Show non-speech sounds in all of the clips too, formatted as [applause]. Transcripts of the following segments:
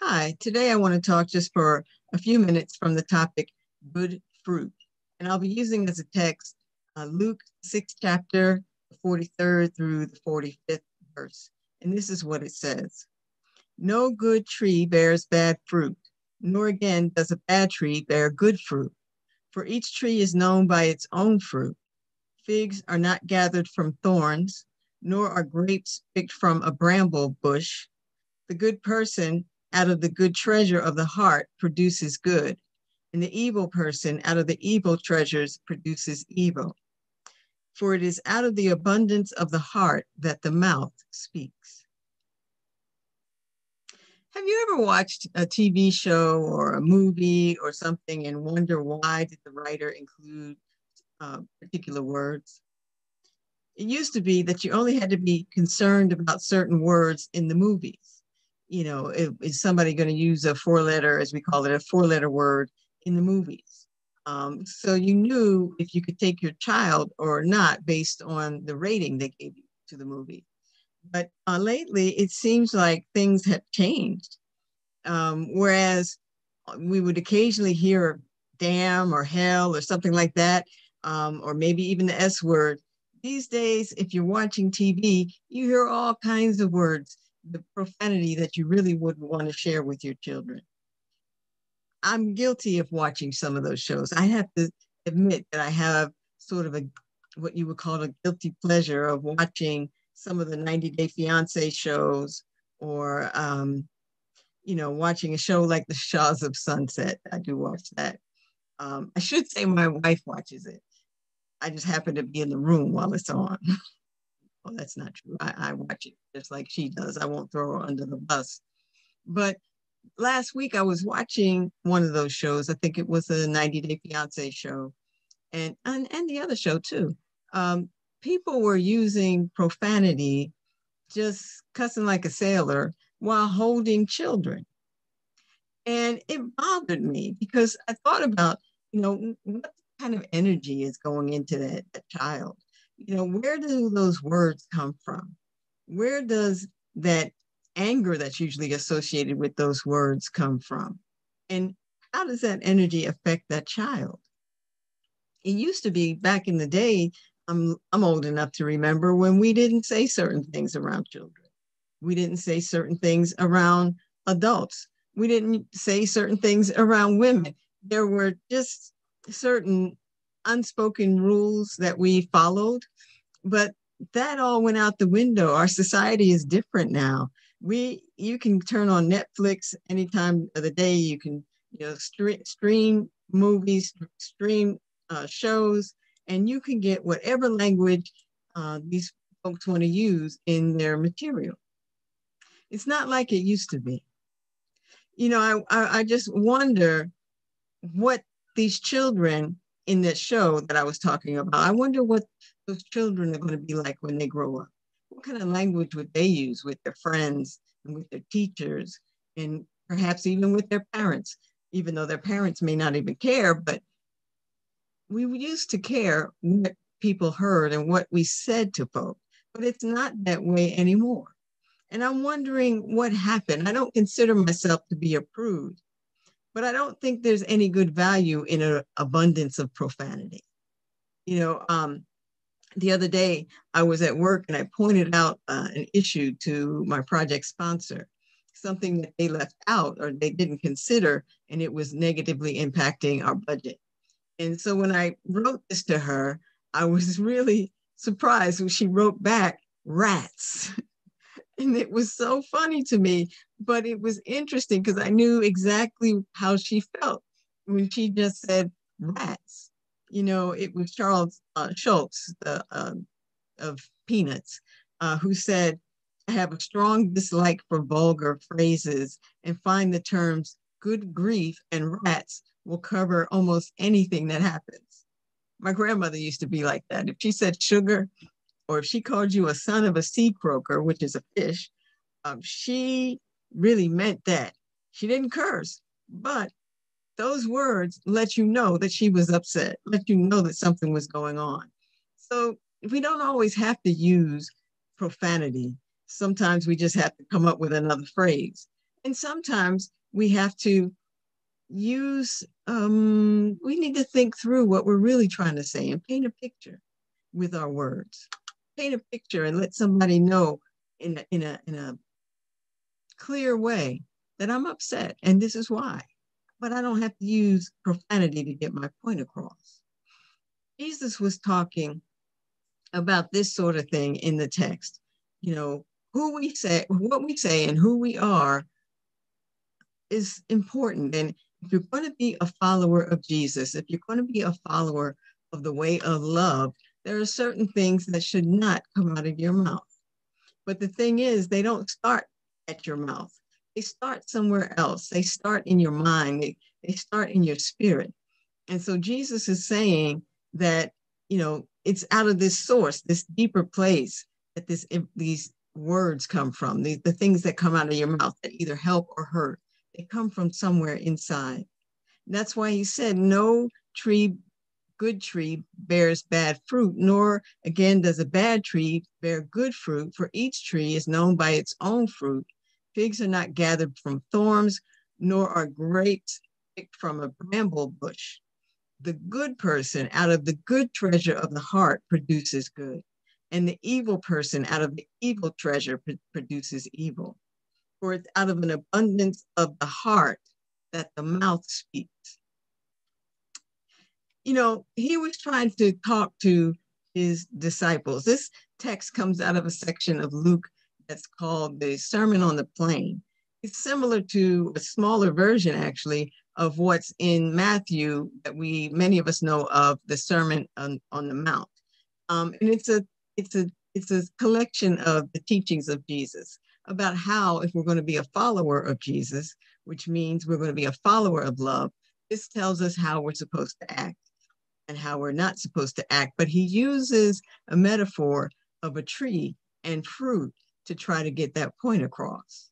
Hi, today I want to talk just for a few minutes from the topic good fruit. And I'll be using as a text uh, Luke 6 chapter 43rd through the 45th verse. And this is what it says. No good tree bears bad fruit, nor again does a bad tree bear good fruit. For each tree is known by its own fruit. Figs are not gathered from thorns, nor are grapes picked from a bramble bush. The good person out of the good treasure of the heart produces good, and the evil person out of the evil treasures produces evil. For it is out of the abundance of the heart that the mouth speaks. Have you ever watched a TV show or a movie or something and wonder why did the writer include uh, particular words? It used to be that you only had to be concerned about certain words in the movies you know, is somebody going to use a four letter, as we call it, a four letter word in the movies? Um, so you knew if you could take your child or not based on the rating they gave you to the movie. But uh, lately, it seems like things have changed. Um, whereas we would occasionally hear damn or hell or something like that, um, or maybe even the S word. These days, if you're watching TV, you hear all kinds of words the profanity that you really wouldn't want to share with your children. I'm guilty of watching some of those shows. I have to admit that I have sort of a what you would call a guilty pleasure of watching some of the 90 Day Fiance shows or um, you know, watching a show like The Shahs of Sunset. I do watch that. Um, I should say my wife watches it. I just happen to be in the room while it's on. [laughs] well, that's not true. I, I watch it just like she does. I won't throw her under the bus. But last week I was watching one of those shows. I think it was a 90 Day Fiance show, and and, and the other show too. Um, people were using profanity, just cussing like a sailor while holding children. And it bothered me because I thought about, you know, what kind of energy is going into that, that child? You know, where do those words come from? Where does that anger that's usually associated with those words come from? And how does that energy affect that child? It used to be back in the day, I'm, I'm old enough to remember when we didn't say certain things around children. We didn't say certain things around adults. We didn't say certain things around women. There were just certain unspoken rules that we followed, but that all went out the window. Our society is different now. We you can turn on Netflix anytime of the day. You can you know stream, stream movies, stream uh, shows, and you can get whatever language uh, these folks want to use in their material. It's not like it used to be. You know, I, I, I just wonder what these children in that show that I was talking about. I wonder what those children are going to be like when they grow up. What kind of language would they use with their friends and with their teachers and perhaps even with their parents, even though their parents may not even care, but we used to care what people heard and what we said to folks, but it's not that way anymore. And I'm wondering what happened. I don't consider myself to be a prude, but I don't think there's any good value in an abundance of profanity. You know, um, the other day I was at work and I pointed out uh, an issue to my project sponsor, something that they left out or they didn't consider, and it was negatively impacting our budget. And so when I wrote this to her, I was [laughs] really surprised when she wrote back, rats. [laughs] and it was so funny to me but it was interesting because i knew exactly how she felt when she just said rats. You know it was charles uh, schulz the, uh, of peanuts uh, who said i have a strong dislike for vulgar phrases and find the terms good grief and rats will cover almost anything that happens. My grandmother used to be like that. If she said sugar or if she called you a son of a sea croaker, which is a fish, um, she really meant that. She didn't curse, but those words let you know that she was upset, let you know that something was going on. So we don't always have to use profanity. Sometimes we just have to come up with another phrase. And sometimes we have to use, um, we need to think through what we're really trying to say and paint a picture with our words. Paint a picture and let somebody know in a, in a, in a clear way that I'm upset and this is why. But I don't have to use profanity to get my point across. Jesus was talking about this sort of thing in the text. You know, who we say, what we say, and who we are is important. And if you're going to be a follower of Jesus, if you're going to be a follower of the way of love, there are certain things that should not come out of your mouth. But the thing is, they don't start at your mouth. They start somewhere else. They start in your mind. They, they start in your spirit. And so Jesus is saying that, you know, it's out of this source, this deeper place that this these words come from, the, the things that come out of your mouth that either help or hurt. They come from somewhere inside. That's why he said, no tree, good tree bears bad fruit, nor again does a bad tree bear good fruit, for each tree is known by its own fruit. Figs are not gathered from thorns, nor are grapes picked from a bramble bush. The good person out of the good treasure of the heart produces good, and the evil person out of the evil treasure produces evil for it's out of an abundance of the heart that the mouth speaks. You know, he was trying to talk to his disciples. This text comes out of a section of Luke that's called the Sermon on the Plain. It's similar to a smaller version, actually, of what's in Matthew that we many of us know of, the Sermon on, on the Mount. Um, and it's a it's a it's a collection of the teachings of Jesus about how, if we're going to be a follower of Jesus, which means we're going to be a follower of love, this tells us how we're supposed to act and how we're not supposed to act. But he uses a metaphor of a tree and fruit to try to get that point across.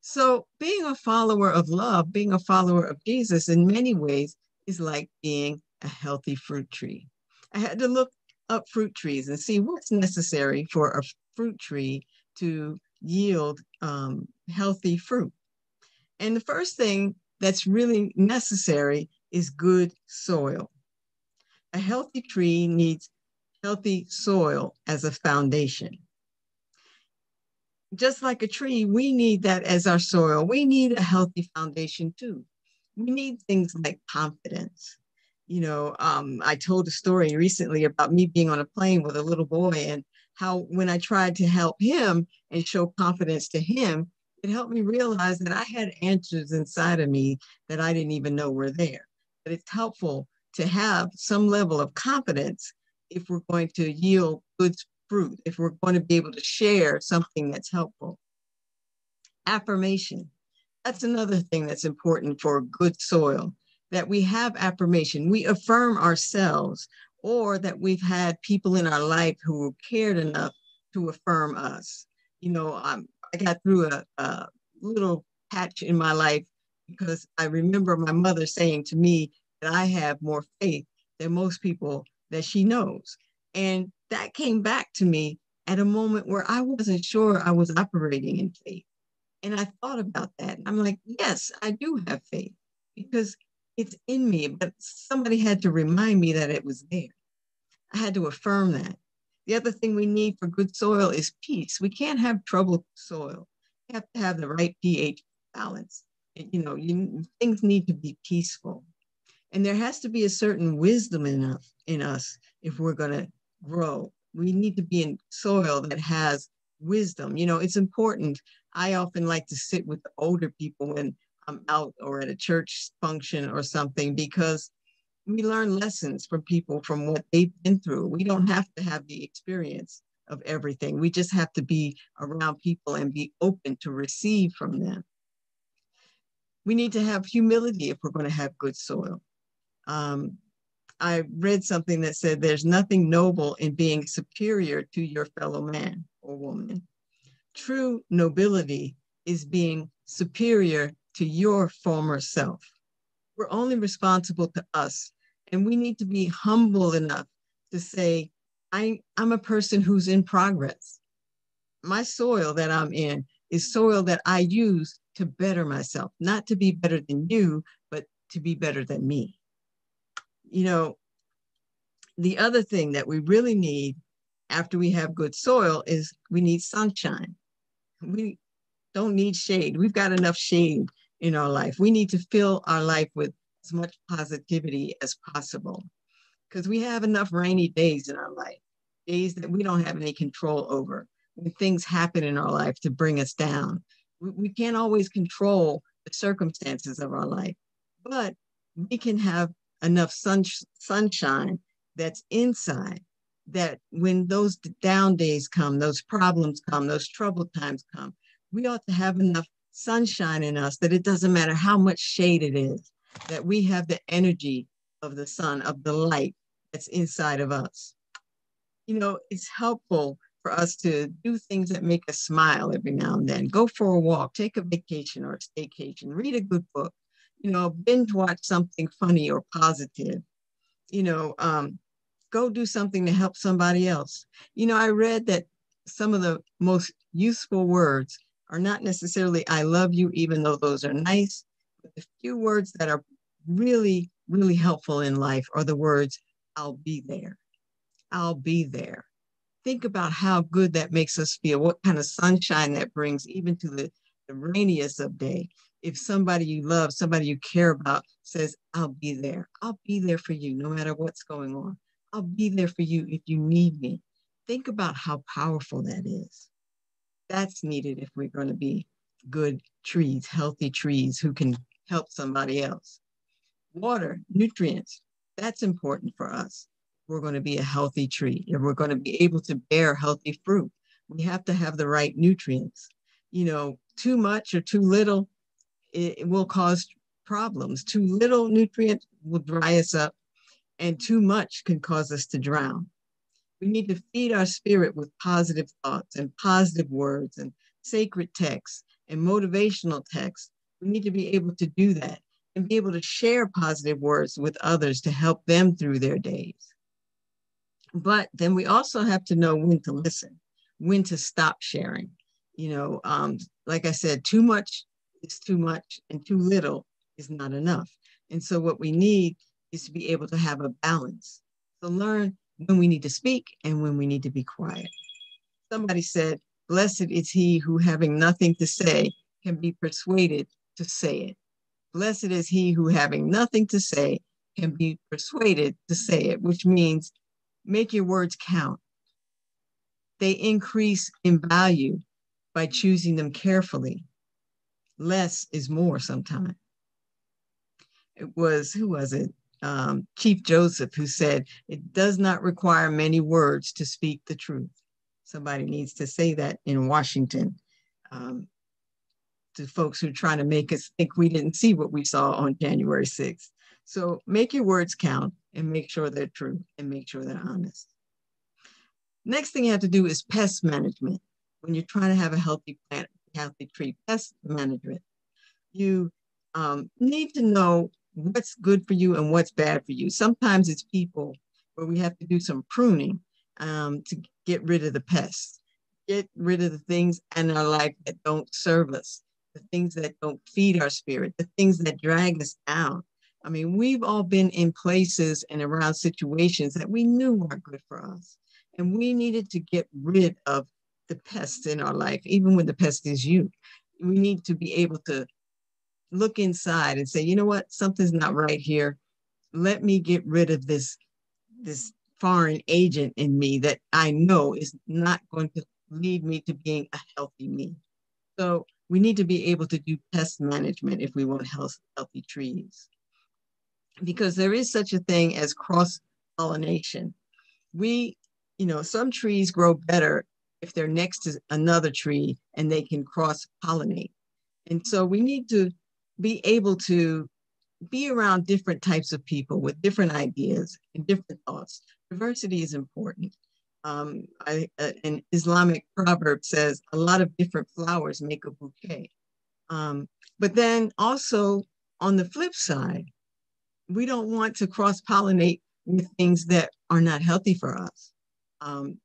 So, being a follower of love, being a follower of Jesus, in many ways, is like being a healthy fruit tree. I had to look up fruit trees and see what's necessary for a fruit tree to yield um, healthy fruit. And the first thing that's really necessary is good soil. A healthy tree needs healthy soil as a foundation. Just like a tree, we need that as our soil. We need a healthy foundation too. We need things like confidence. You know, um, I told a story recently about me being on a plane with a little boy and how when I tried to help him and show confidence to him, it helped me realize that I had answers inside of me that I didn't even know were there. But it's helpful to have some level of confidence if we're going to yield good fruit, if we're going to be able to share something that's helpful. Affirmation. That's another thing that's important for good soil, that we have affirmation. We affirm ourselves or that we've had people in our life who cared enough to affirm us. You know, um, I got through a, a little patch in my life because I remember my mother saying to me that I have more faith than most people that she knows. And that came back to me at a moment where I wasn't sure I was operating in faith. And I thought about that. I'm like, yes, I do have faith because it's in me, but somebody had to remind me that it was there. I had to affirm that. The other thing we need for good soil is peace. We can't have troubled soil. We have to have the right pH balance. You know, you, things need to be peaceful. And there has to be a certain wisdom in us, in us if we're going to grow. We need to be in soil that has wisdom. You know, it's important. I often like to sit with older people when I'm out or at a church function or something because we learn lessons from people from what they've been through. We don't have to have the experience of everything. We just have to be around people and be open to receive from them. We need to have humility if we're going to have good soil. Um, I read something that said there's nothing noble in being superior to your fellow man or woman. True nobility is being superior to your former self. We're only responsible to us, and we need to be humble enough to say, I, I'm a person who's in progress. My soil that I'm in is soil that I use to better myself, not to be better than you, but to be better than me. You know, the other thing that we really need after we have good soil is we need sunshine. We don't need shade. We've got enough shade in our life. We need to fill our life with as much positivity as possible because we have enough rainy days in our life, days that we don't have any control over, when things happen in our life to bring us down. We, can't always control the circumstances of our life, but we can have enough sun, sunshine that's inside that when those down days come, those problems come, those troubled times come, we ought to have enough sunshine in us that it doesn't matter how much shade it is, that we have the energy of the sun, of the light that's inside of us. You know, it's helpful for us to do things that make us smile every now and then. Go for a walk, take a vacation or a staycation, read a good book, you know, binge watch something funny or positive. You know, um, go do something to help somebody else. You know, I read that some of the most useful words are not necessarily I love you, even though those are nice, but the few words that are really, really helpful in life are the words I'll be there. I'll be there. Think about how good that makes us feel, what kind of sunshine that brings, even to the, the rainiest of day. If somebody you love, somebody you care about says, I'll be there, I'll be there for you no matter what's going on. I'll be there for you if you need me. Think about how powerful that is. That's needed if we're going to be good trees, healthy trees who can help somebody else. Water, nutrients, that's important for us. We're going to be a healthy tree. If we're going to be able to bear healthy fruit, we have to have the right nutrients. You know, too much or too little, it, it will cause problems. Too little nutrient will dry us up and too much can cause us to drown. We need to feed our spirit with positive thoughts and positive words and sacred texts and motivational texts. We need to be able to do that and be able to share positive words with others to help them through their days. But then we also have to know when to listen, when to stop sharing. You know, um, like I said, too much is too much and too little is not enough. And so what we need is to be able to have a balance. to learn when we need to speak and when we need to be quiet. Somebody said, Blessed is he who, having nothing to say, can be persuaded to say it. Blessed is he who, having nothing to say, can be persuaded to say it, which means make your words count. They increase in value by choosing them carefully. Less is more sometimes. It was, who was it? um, Chief Joseph, who said, It does not require many words to speak the truth. Somebody needs to say that in Washington um, to folks who are trying to make us think we didn't see what we saw on January 6th. So make your words count and make sure they're true and make sure they're honest. Next thing you have to do is pest management. When you're trying to have a healthy plant, healthy tree, pest management. You um, need to know what's good for you and what's bad for you. Sometimes it's people where we have to do some pruning um, to get rid of the pests, get rid of the things in our life that don't serve us, the things that don't feed our spirit, the things that drag us down. I mean, we've all been in places and around situations that we knew weren't good for us. And we needed to get rid of the pests in our life, even when the pest is you. We need to be able to look inside and say, you know what, something's not right here. Let me get rid of this, this foreign agent in me that I know is not going to lead me to being a healthy me. So we need to be able to do pest management if we want health, healthy trees. Because there is such a thing as cross pollination. We, you know, some trees grow better if they're next to another tree and they can cross pollinate. And so we need to be able to be around different types of people with different ideas and different thoughts. Diversity is important. Um, I, uh, an Islamic proverb says a lot of different flowers make a bouquet. Um, but then also on the flip side, we don't want to cross pollinate with things that are not healthy for us. Um,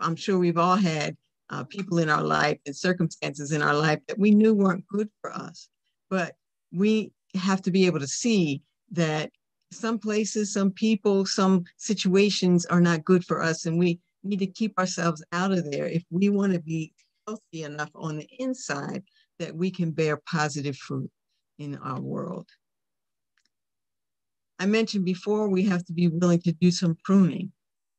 I'm sure we've all had uh, people in our life and circumstances in our life that we knew weren't good for us. But we have to be able to see that some places, some people, some situations are not good for us, and we need to keep ourselves out of there if we want to be healthy enough on the inside that we can bear positive fruit in our world. I mentioned before we have to be willing to do some pruning.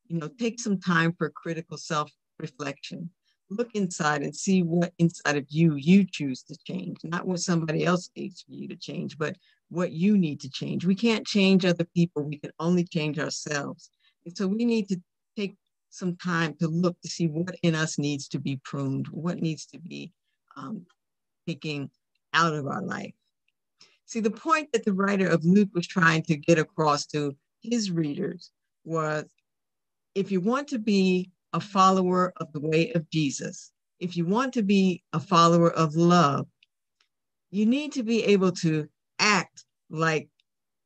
You know, take some time for critical self reflection look inside and see what inside of you you choose to change, not what somebody else needs for you to change, but what you need to change. We can't change other people, we can only change ourselves. And so we need to take some time to look to see what in us needs to be pruned, what needs to be um, taken out of our life. See, the point that the writer of Luke was trying to get across to his readers was if you want to be a follower of the way of Jesus, if you want to be a follower of love, you need to be able to act like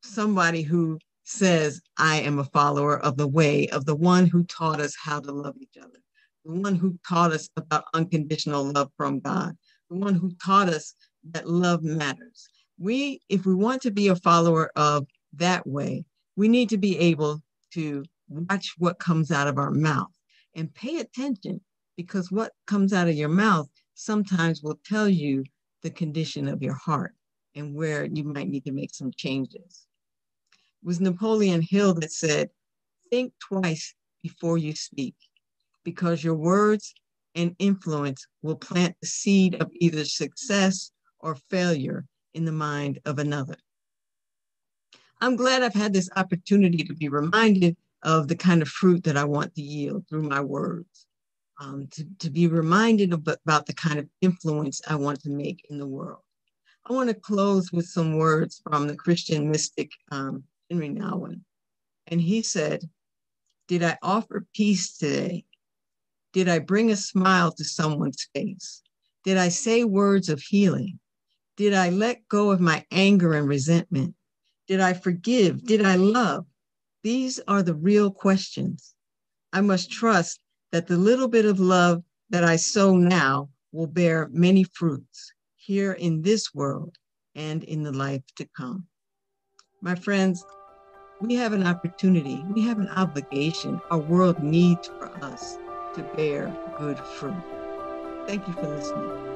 somebody who says, I am a follower of the way of the one who taught us how to love each other, the one who taught us about unconditional love from God, the one who taught us that love matters. We, if we want to be a follower of that way, we need to be able to watch what comes out of our mouth and pay attention because what comes out of your mouth sometimes will tell you the condition of your heart and where you might need to make some changes. It was Napoleon Hill that said, think twice before you speak because your words and influence will plant the seed of either success or failure in the mind of another. I'm glad I've had this opportunity to be reminded of the kind of fruit that I want to yield through my words, um, to, to be reminded about the kind of influence I want to make in the world. I want to close with some words from the Christian mystic um, Henri Nouwen. And he said, Did I offer peace today? Did I bring a smile to someone's face? Did I say words of healing? Did I let go of my anger and resentment? Did I forgive? Did I love? These are the real questions. I must trust that the little bit of love that I sow now will bear many fruits here in this world and in the life to come. My friends, we have an opportunity, we have an obligation our world needs for us to bear good fruit. Thank you for listening.